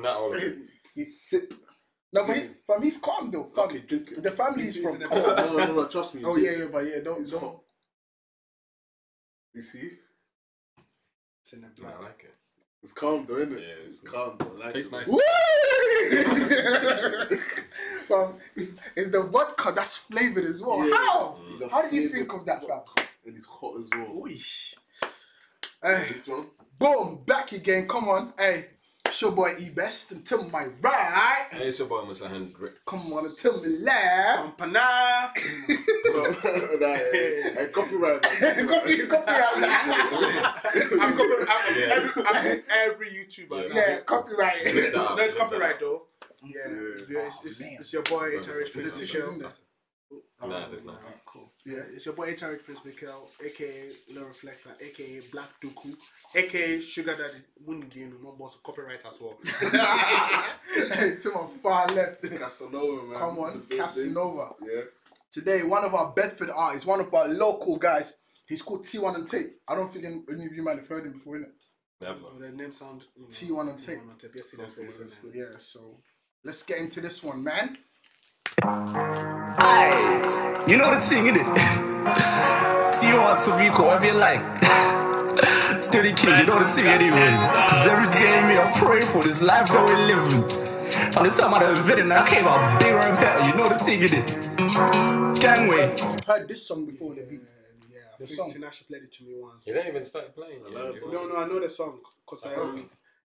Not all of it. He sip. No, but he, fam, he's calm though. Fam, Okay, drink it. The family's He's from. in No, no, no, no, trust me. Oh yeah, yeah, but yeah, don't It's don't. hot. You see? It's in the No, I like it. It's calm though, isn't it? Yeah, it's it's- calm though. I Like Tastes it. nice. Woo! fam, it's the vodka that's flavored as well. Yeah. How? Mm. The How did you think of that, fam? And it's hot as well. Oish. Hey, eh. This one? boom, back again. Come on, hey, it's your boy E Best, and to my right, Hey, it's your boy Mr. Hendrix. come on, and to my left. Campana. Nah, hey, hey, copyright. copy, copyright. I'm, copy, I'm, Yeah. every, I'm every YouTuber. Yeah. now. yeah, copyright. Nah, There's copyright though. Yeah, Yeah. it's, it's, it's, man. it's your boy There's HRH Prince no Mikel. isn't there? Nah, oh, there's not. Alright, cool. Yeah, it's your boy HRH Prince Mikel, aka Low Reflector, aka Black Dooku, aka Sugar Daddy. Wouldn't be no boss copyright as well. hey, to my far left. Casanova, man. Come on, building. Casanova. Yeah. Today, one of our Bedford artists, one of our local guys, he's called T1 and Tape. I don't think any of you might have heard him before, innit? Never. Oh, the name sound. You know, T1 and tape. T1 on tape. Yes, see that face. Come from innit? Yeah, so let's get into this one, man. You know the thing, innit? T1 to Rico, whatever you like. Still the king, you know the thing anyways. Cause every day me I pray for this life that we're living. From the time I had a villain, I came out bigger and better, you know the thing, innit? Gangway. I've heard this song before, the beat. Yeah, I The think song. Tinashe played it to me once. You didn't even start playing. yet, love you- No, no, I know the song because um,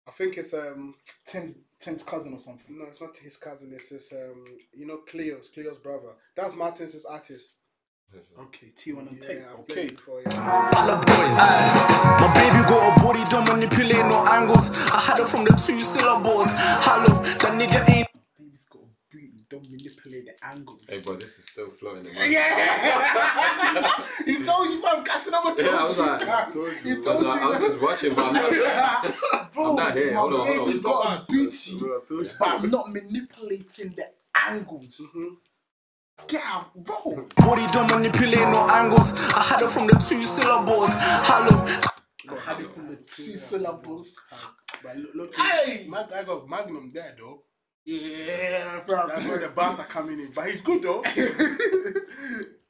I think it's um, Tim's, Tim's cousin or something. no, it's not his cousin. It's his um, you know, Cleo's, Cleo's brother. That's Martin's his artist. Okay, T1 and Yeah, Tape. I've Okay. it before. Yeah. All boys. Aye. My baby got a body, don't manipulate no angles. I had her from the two syllables. Hello, that nigga ain't. Baby's got a beat, don't manipulate the angles. Hey, bro, this is still floating in my Yeah! he told you, fam, Casanova told Yeah, I was you. like- fam. told he you. I was, told like, I was just watching, but I'm not. Bro, I'm not here. my Hold on, hold on. baby's It's got a booty, Bro, I told you. but I'm not manipulating the angles. Mm-hmm. Get out, bro. Body don't manipulate no angles. I had it from the two syllables. Hello, I had it from the two syllables. But look, look Hey! Mag, I got Magnum there though. Yeah, fam. That's where the bars are coming in. But he's good though.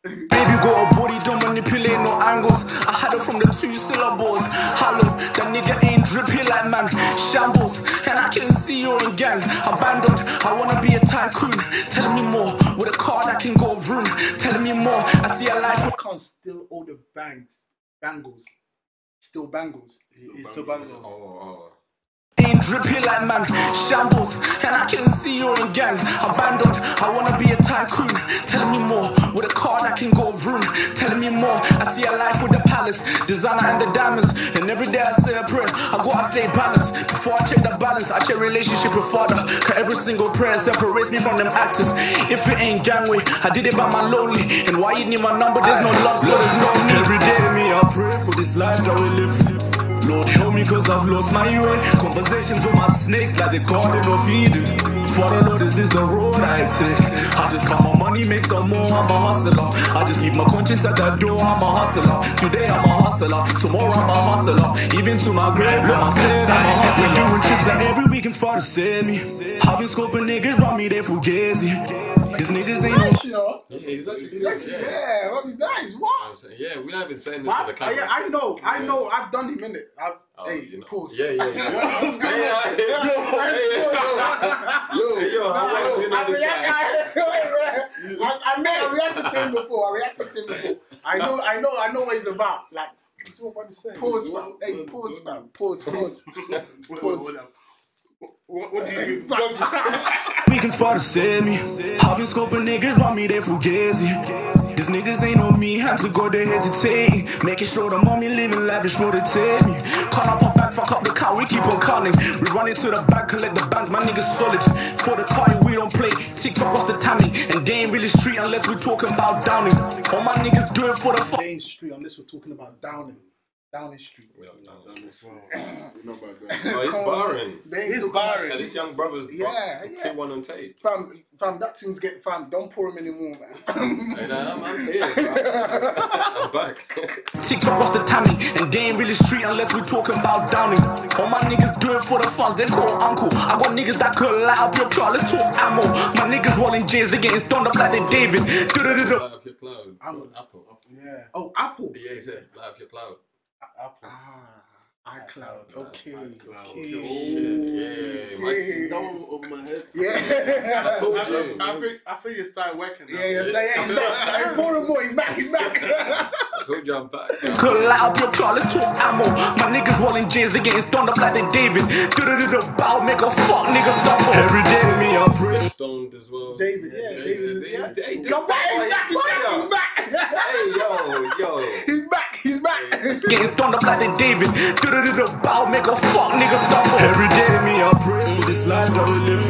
baby got a body don't manipulate no angles. I had her from the two syllables. Hello, that nigga ain't drippy like man. Shambles, and I can see you're in gang. Abandoned, I wanna be a tycoon. Tell me more with a car that can go vroom. Tell me more. I see a life with can't steal all the bangs, bangles, still bangles. He's still bangles. Oh, oh. oh. Ain't drippy like man, shambles, and I can see you're in gang. Abandoned, I wanna be a tycoon. Tell me more with a car that can go vroom. Tell me more. I see a life with the palace, designer and the diamonds. And every day I say a prayer, I gotta stay balanced. Before I check the balance, I check relationship with father. Cause every single prayer separates me from them actors. If it ain't gangway, I did it by my lonely. And why you need my number? There's no love, so there's no need. Every day me I pray for this life that we live. Lord help me cause I've lost my way. Conversations with my snakes like the garden of Eden For the Lord is this the road I take? I just count my money, make some more, I'm a hustler. I just leave my conscience at the door, I'm a hustler. Today I'm a hustler, tomorrow I'm a hustler. Even to my grave, Lord, I said I'm a hustler. Doing trips like every weekend for to save me. I've been scoping niggas round me, they fugazi niggas ain't no Nice, you. Yeah, he's actually, He's actually, yeah. yeah, well, he's nice. What? I'm saying, yeah, we're not even saying this I, for the camera. I, I know, I know, I've done him in it. I've, Oh, hey, you know. pause. Yeah, yeah, yeah. What's going Hey, on? hey, hey, Yo, Hey, yo, how well do you know I this react- guy? I, I, I, know, I reacted to him before. I reacted to him before. I know, I know, I know what he's about. Like, That's what I'm saying. pause, What- fam. Hey, what- pause, what- fam. Pause, pause. Hold Pause. Up. What, what do you do? weekend for to save me. I've been scoping niggas round me, they fugazi. These niggas ain't on me, had to go they hesitating. Making sure the mommy living lavish for the take me. Can't I pop back, fuck up the car, we keep on counting. We run into the back, collect the bands, my niggas solid. For the car, we don't play. TikTok what's the timing? And they ain't really street unless we talking about downing. All my niggas do it for the fuck. Dane Street, unless we're talking about Downing. Downing Street. We don't know. You know about that. Oh, he's Come on, barring. They ain't He's talking about barring. Yeah, this young brother's Yeah, yeah. T1 on tape. Fam, fam, that thing's get fam. Don't pour him anymore, man. Hey, nah, I'm, I'm here, bro. I'm back. TikTok what's the timing? And they ain't really street unless we talking about downing. All my niggas do do it for the funds, then call uncle. I got niggas that could light up your cloud, let's talk ammo. My niggas rolling J's, they getting stoned up like they David. Light up your cloud. Apple. Apple. Yeah. Oh, Apple. Yeah, he said light up your cloud. Apple. Ah, iCloud. Okay. iCloud. Okay. Yeah, my Okay. Down over my head. Yeah. I told I, you. I think I think you started working. Now. Yeah, yes, yeah, he's back. Hey, pour him more. He's back. He's back. I told you I'm back. Could light up your cloud, let's talk ammo. My niggas rolling J's, they getting stoned up like they David. Do-do-do-do. Bow, make a fuck nigga stumble. Every day me I pray. Stoned as well. David, yeah, David, yeah. Hey, He's back. He's back. He's back. He's back. Hey, yo, yo. He's back. He's back. Getting stoned up like they David. Do-do-do-do. Bow, make a fuck nigga stumble. Every day me I pray for this life that we live.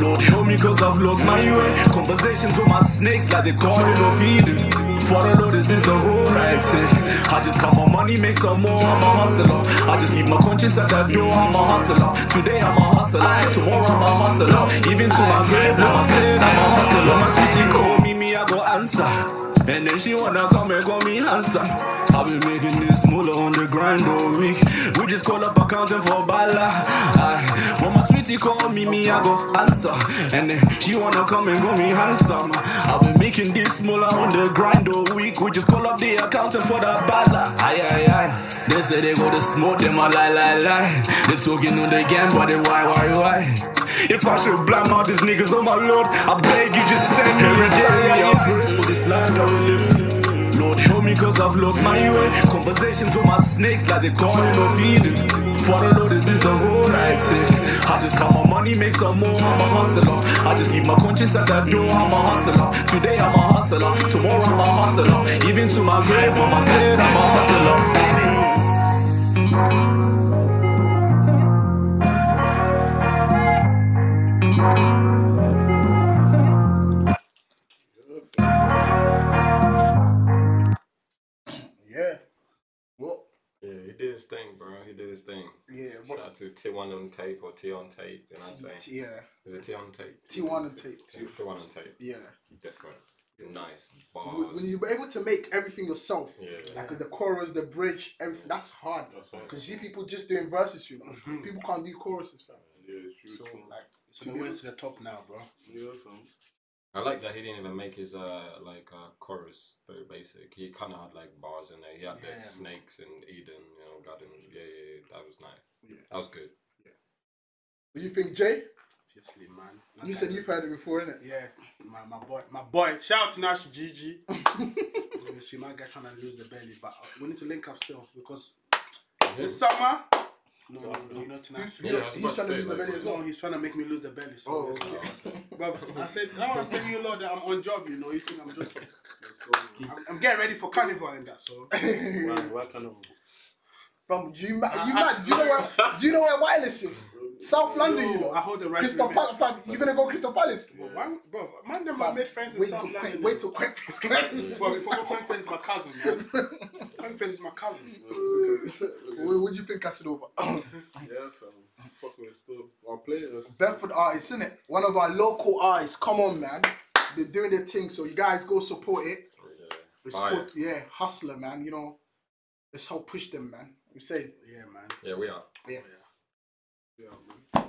Lord help me cause I've lost my way. Conversations with my snakes like they garden of Eden. For the Lord, is this the road I take? I just count my money, make some more, I'm a hustler. I just leave my conscience at the door, I'm a hustler. Today I'm a hustler, tomorrow I'm a hustler. Even to my grave, I'm a sin, I'm a hustler. My sweetie call me, me, I go answer. And then she wanna come and call me handsome. I've been making this moolah on the grind all week. We just call up accounting for bala. Aye. When my sweetie call me, me I go answer. And then she wanna come and call me handsome. I've been making this moolah on the grind all week. We just call up the accountant for the bala. Aye aye aye. They say they go to smoke, them a lie lie lie. They talking on the game, but they why why why? If I should blame all these niggas on my lord, I beg you just cause I've lost my way. Conversations with my snakes like they garden of Eden. For the Lord, this is the road I take? I just count my money, make some more, I'm a hustler. I just leave my conscience at the door, I'm a hustler. Today I'm a hustler, tomorrow I'm a hustler. Even to my grave, I'm a hustler. His thing. Yeah. Shout What? out to T1 on tape or T on tape. You know what I'm saying? yeah. Is it T on tape? T1 on tape. T, T1 on tape. Yeah. Different. Nice. When Bars. when you're able to make everything yourself, Yeah. like 'cause the chorus, the bridge, everything, that's hard. That's right. Because you see people just doing verses, you know. People can't do choruses, fam. Yeah, it's true. So, like, It's on the way to the top now, bro. yeah, fam. I like that he didn't even make his uh like uh chorus very basic. He kind of had like bars in there. He had Yeah, the snakes and Eden, you know, garden. Yeah, yeah, yeah, that was nice. Yeah. That was good. what do you think, Jay? Obviously, man. You said you've heard it before, innit? Yeah, my, my boy, my boy. Shout out to Nash Gigi. Obviously, my guy trying to lose the belly, but uh, we need to link up still because this summer. No, no, no, you know Tinashe. Yeah, He's trying to say, lose the belly as No, well. he's trying to make me lose the belly. So Oh, let's okay. go. Brother, I said, now I'm telling you, Lord, that I'm on job. You know, you think I'm joking? Let's go. I'm, I'm getting ready for carnival and that. So Why, why kind of. Fam, do you, ma- you I- mad? Do you know where? Do you know where Wireless is? South London, you know. I hold the right. Crystal Palace, fam. You gonna go Crystal Palace? Well, man, bro, man, never Fam, made friends in Wait South till London. quick. Wait till quick. Bro, before Coinface is my cousin, man. Coinface is my cousin. What would you think, Casanova? Yeah, fam. Fuck with it still. Our players. Bedford artists, innit? One of our local artists. Come on, man. They're doing their thing, so you guys go support it. Yeah. It's Fire. called yeah, Hustler, man. You know, let's help push them, man. We say Yeah, man. Yeah, we are. yeah. Yeah, man.